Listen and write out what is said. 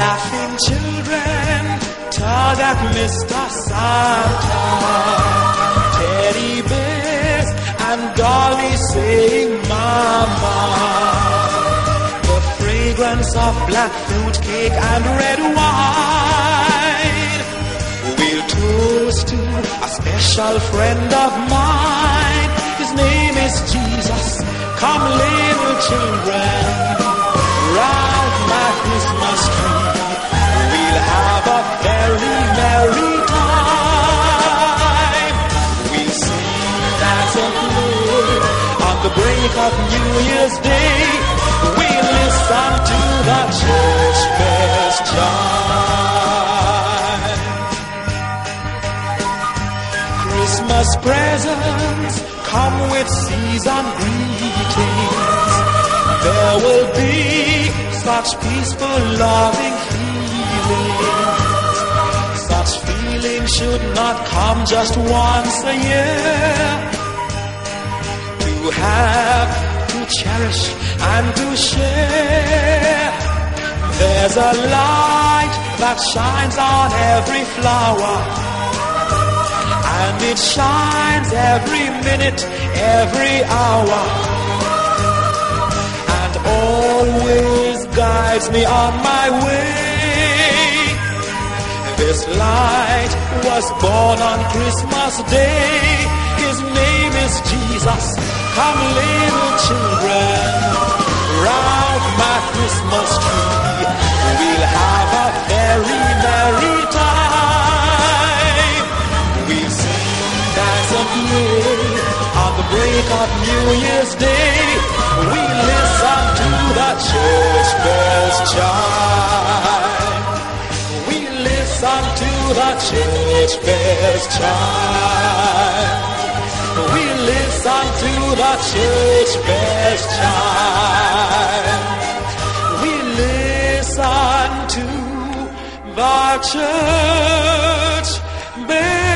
laughing children tug at Mr. Santa. Teddy bears and dollies saying mama. The fragrance of black fruit cake and red wine. We'll toast to a special friend of mine. His name is Jesus. Come, little children, Year's Day. We'll listen to the church bells chime. Christmas presents come with season greetings. There will be such peaceful, loving feelings. Such feelings should not come just once a year. To have, cherish, and to share. There's a light that shines on every flower. And it shines every minute, every hour. And always guides me on my way. This light was born on Christmas Day. His name Jesus. Come, little children, round my Christmas tree. We'll have a very merry time. We'll sing, dance, and play on the break of New Year's Day. We listen to the church bells chime. We listen to the church bells chime. We listen to the church bells chime. We listen to the church bells